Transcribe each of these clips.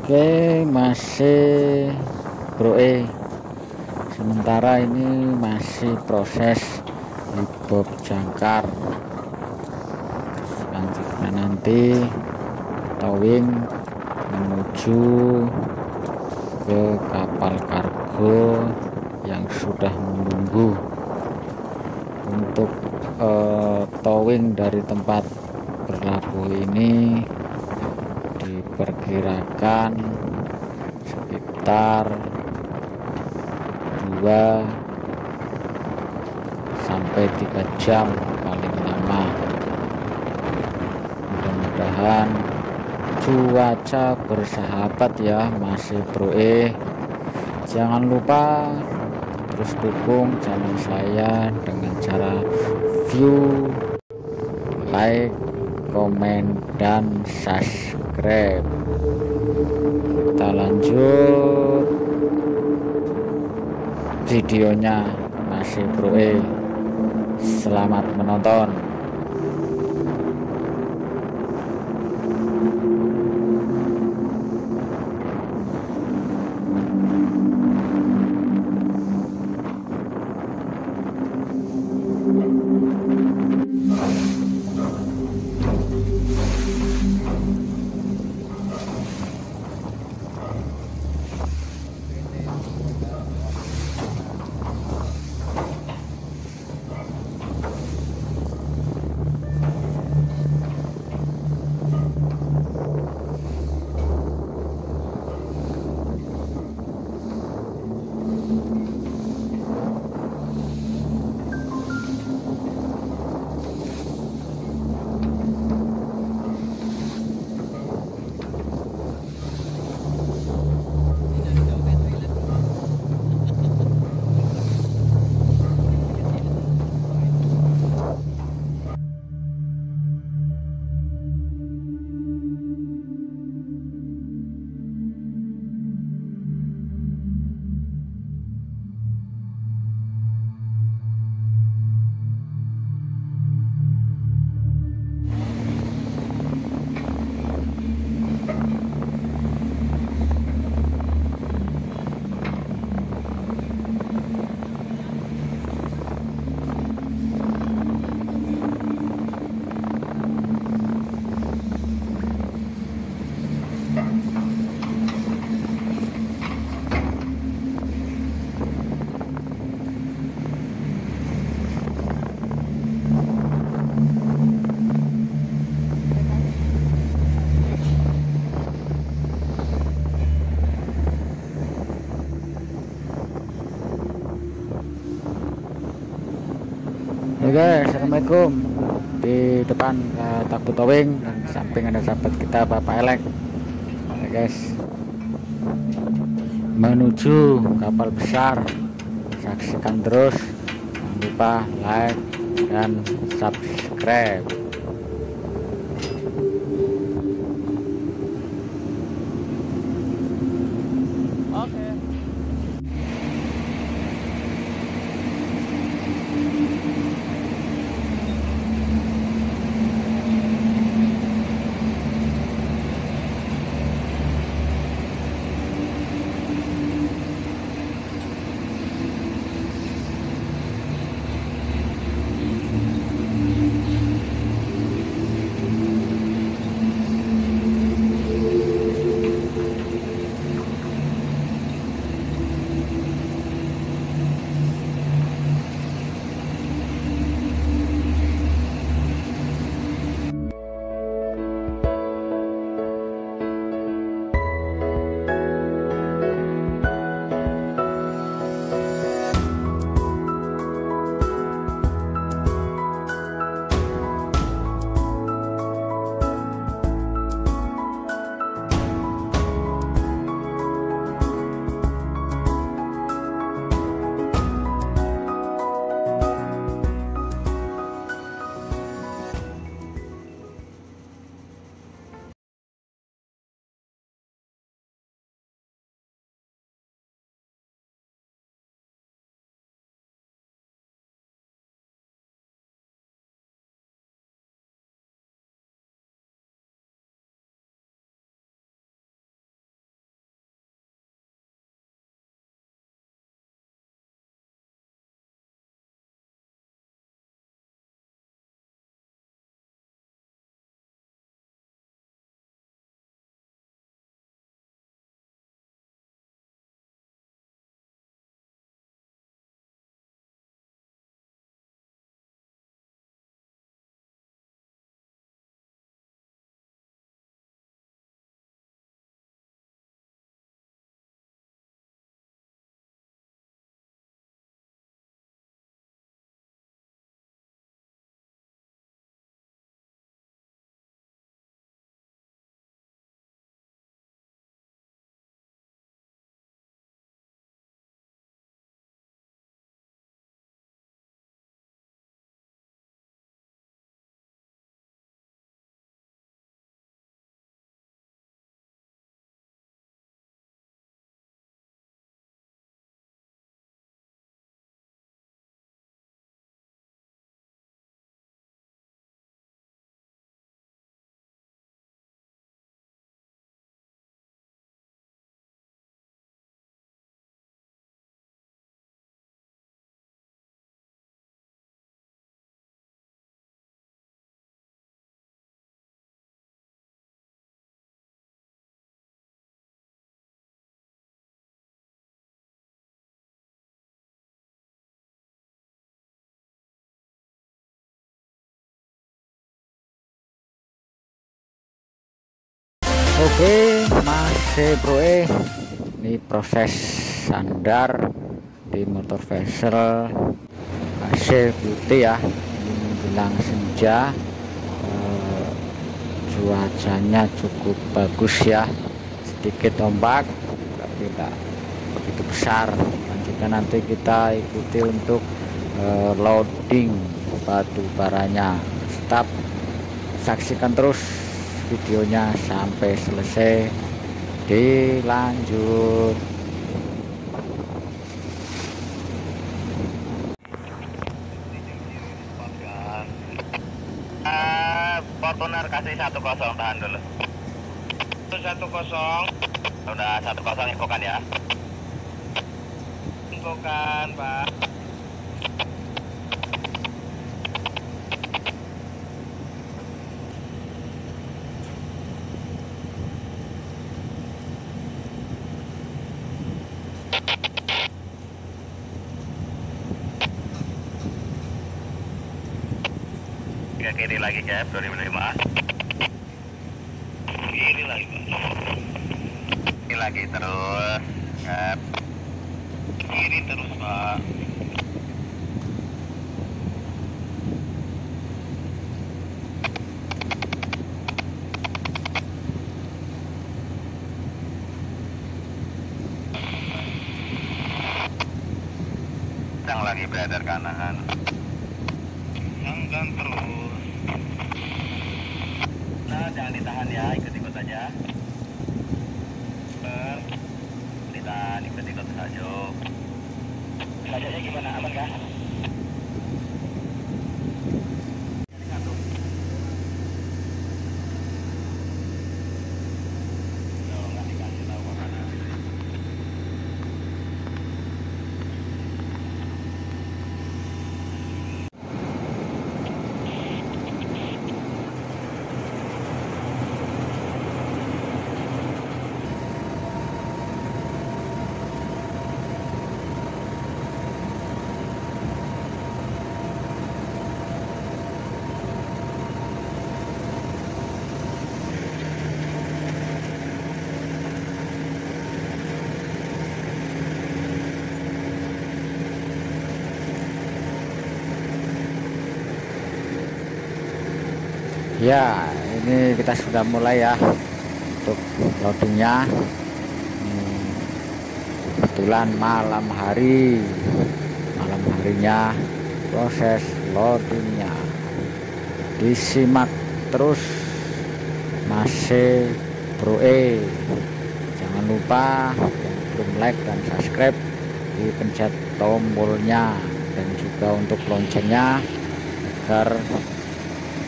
Oke masih bro E. Sementara ini masih proses bob jangkar. Selanjutnya nanti towing menuju ke kapal kargo yang sudah menunggu untuk uh, towing dari tempat berlabuh ini diperkirakan sekitar 2 sampai 3 jam paling lama. Mudah-mudahan cuaca bersahabat ya masih bro eh jangan lupa terus dukung channel saya dengan cara view like komen dan subscribe videonya masih bro e selamat menonton Oke assalamualaikum. Di depan uh, takut towing dan samping ada sahabat kita Bapak Elek. Oke guys, menuju kapal besar. Saksikan terus. Jangan lupa like dan subscribe. Oke masih bro eh ini proses sandar di motor vessel masih putih ya ini menjelang senja. Eh, cuacanya cukup bagus ya. Sedikit ombak tapi tidak begitu besar. Lanjutnya nanti kita ikuti untuk eh, loading batu baranya. Stop saksikan terus videonya sampai selesai dilanjut Fortuner kasih 10 tahan dulu. 10 udah 10 infokan ya. Infokan, Pak. Ke kiri lagi Cap 2005. Kiri lagi. Pak. Kiri lagi terus. Cap. Kiri terus Pak. Sedang lagi beredar kanan. Langgang terus. Nah, jangan ditahan ya, ikut-ikut aja. Ber. Ditahan, ikut-ikut saja. Bajaknya gimana? Aman kah? Ya ini kita sudah mulai ya untuk loadingnya. Ini kebetulan malam hari malam harinya proses loadingnya disimak terus. Masih bro E. Jangan lupa yang belum like dan subscribe dipencet tombolnya. Dan juga untuk loncengnya agar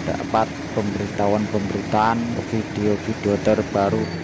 dapat pemberitahuan-pemberitahuan video-video terbaru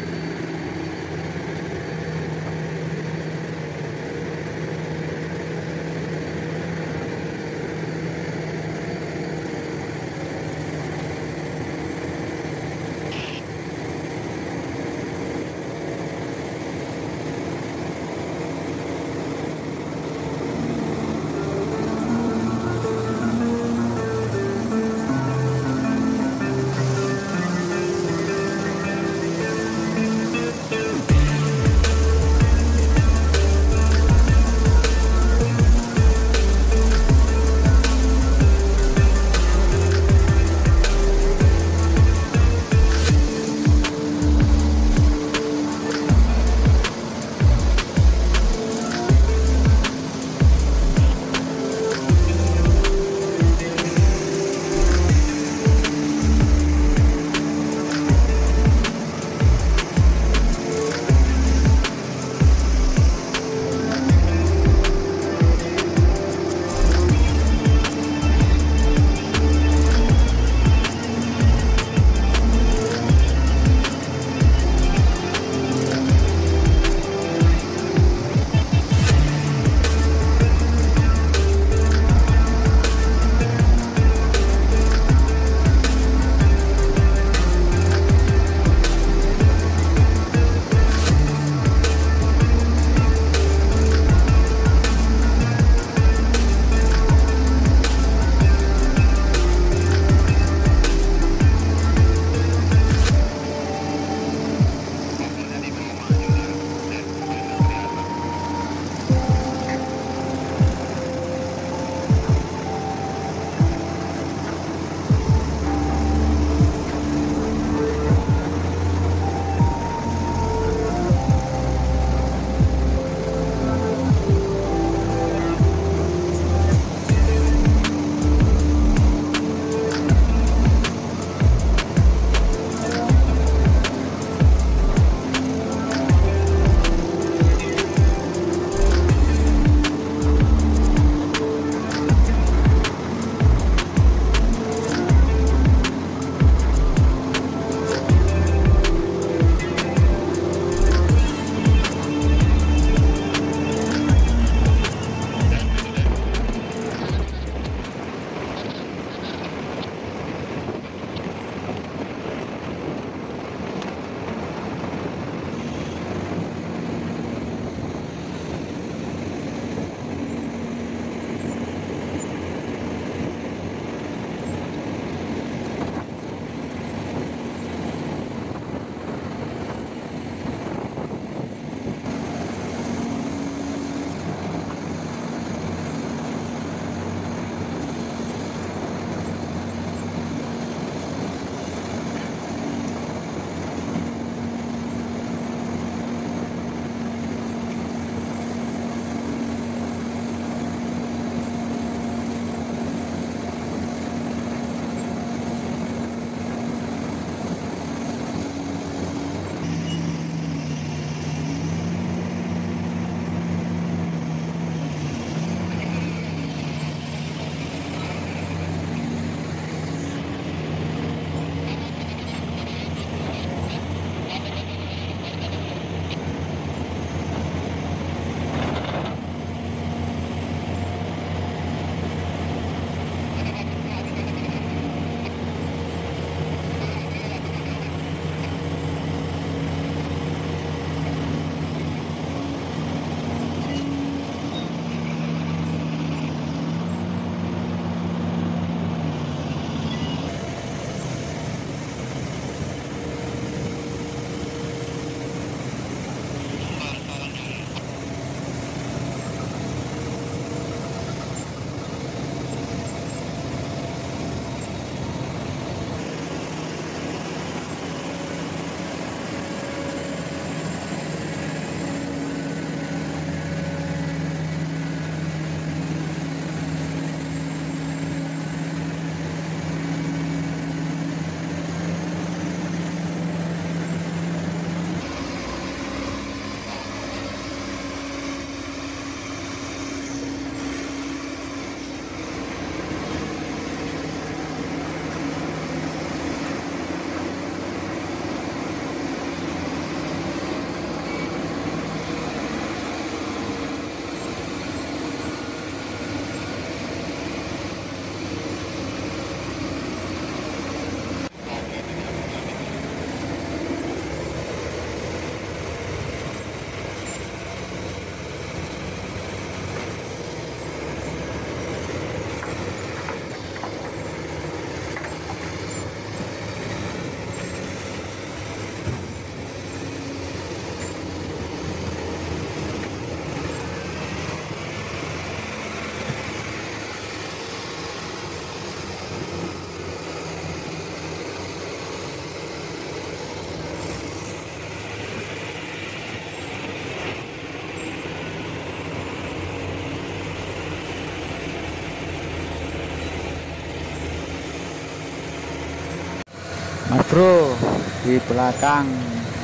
bro di belakang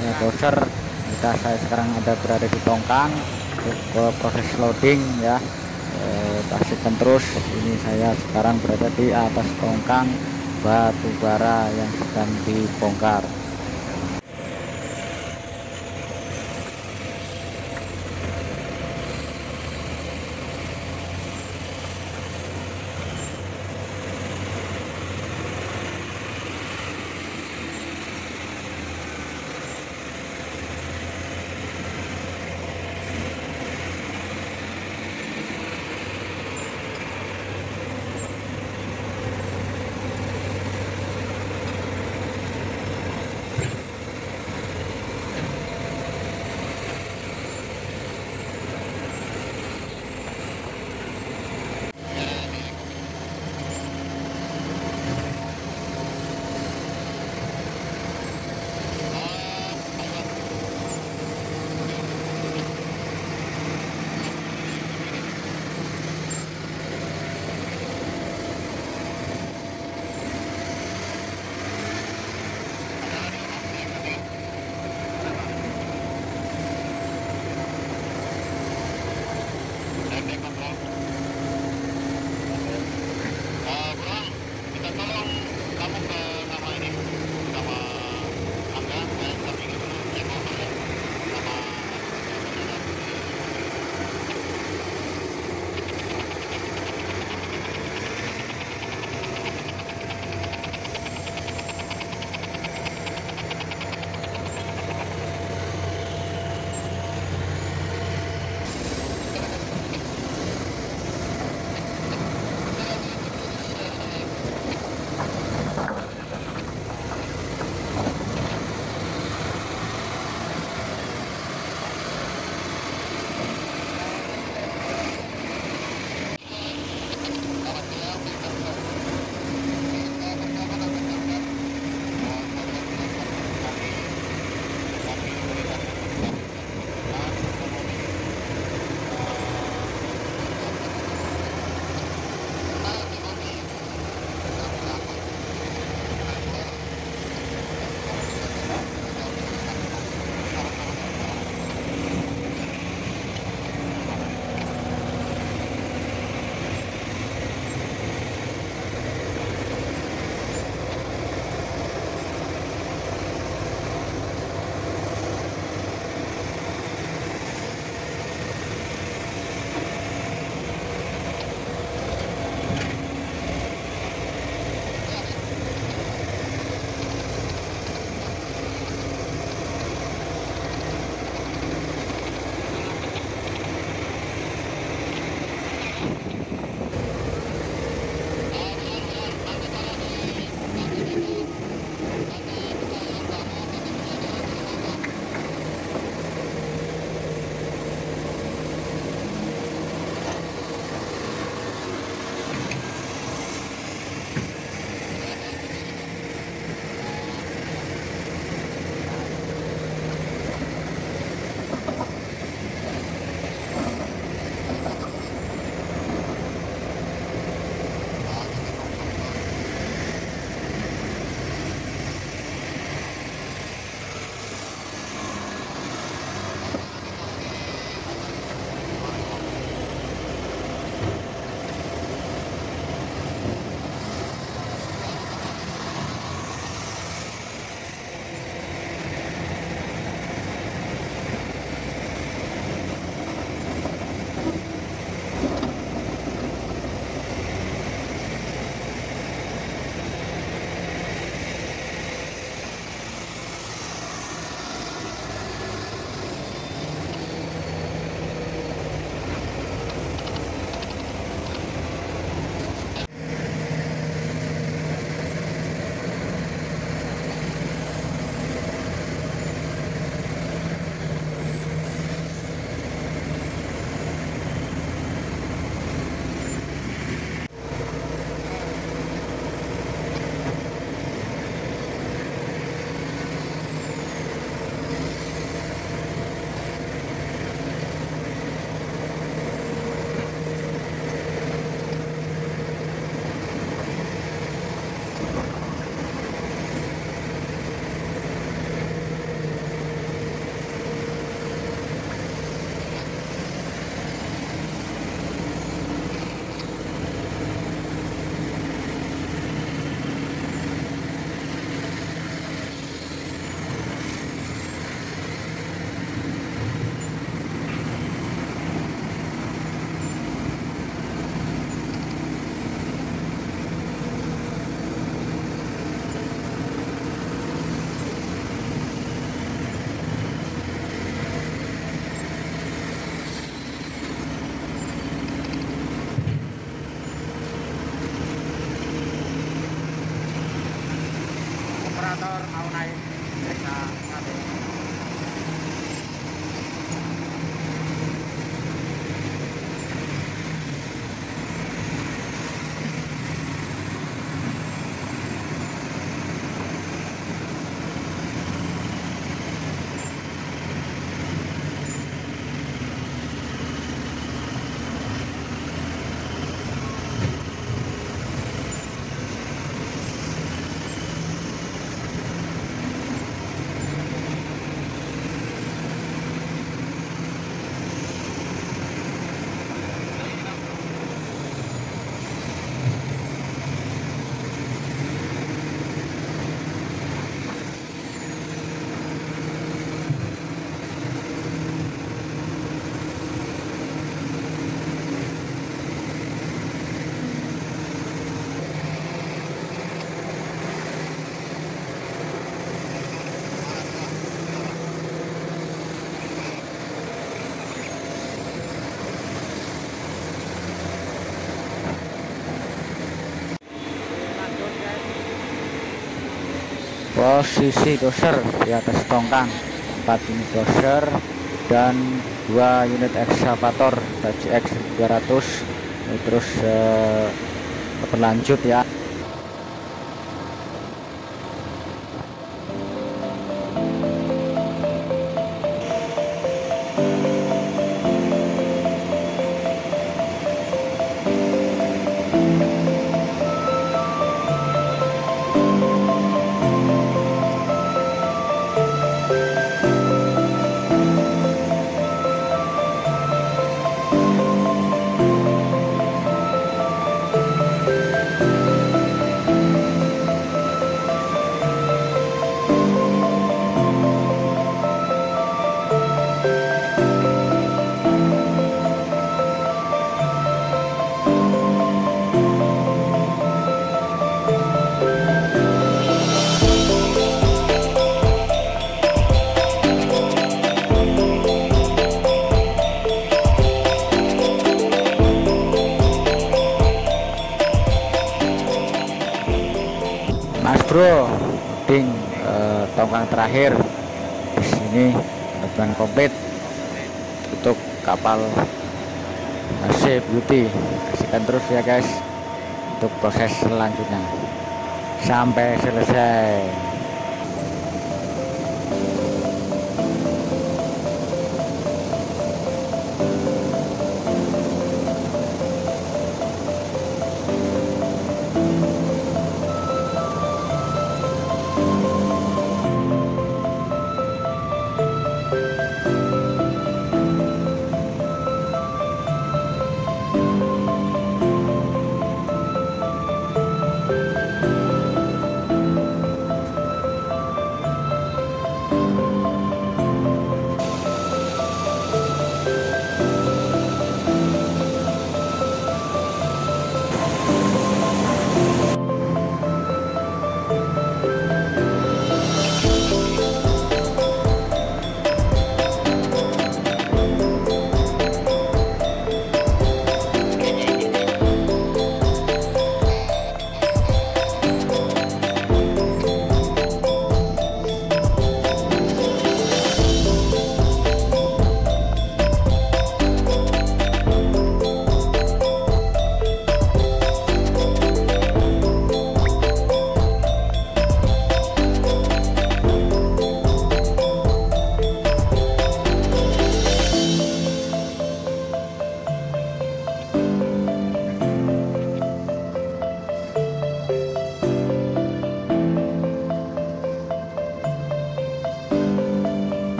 ya, doser kita saya sekarang ada berada di tongkang ke proses loading ya. Eh, pastikan terus ini saya sekarang berada di atas tongkang batu bara yang sedang dibongkar posisi doser di atas tongkang. 4 unit doser dan dua unit ekskavator TCX 200 terus eh, berlanjut ya terakhir. Di sini beban komplit untuk kapal AC Beauty. Kasihkan terus ya guys untuk proses selanjutnya. Sampai selesai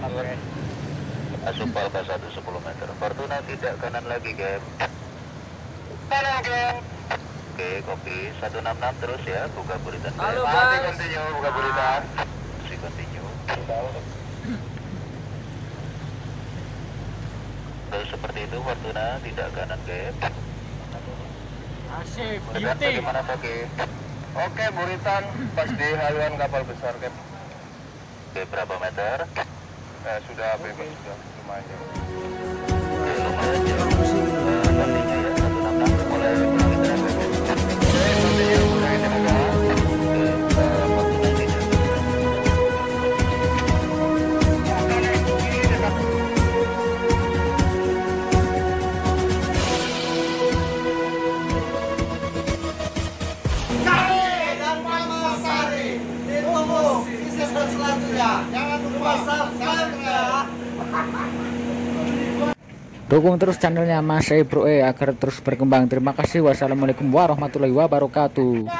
satu. Masuk Palka 1 10 meter. Fortuna tidak kanan lagi, Gap. Kanan, Gap. Oke, kopi 166 terus ya, buka berita. Halo, Masih Bang. continue, buka berita. Masih continue. Terus seperti itu Fortuna tidak kanan, Gap. Asik, Dekat bagaimana pagi? Oke, Buritan pas di haluan kapal besar, Gap. Oke, berapa meter? Eh, sudah bebas, sudah lumayan. Dukung terus channelnya Mas Ebro E agar terus berkembang. Terima kasih. Wassalamualaikum warahmatullahi wabarakatuh.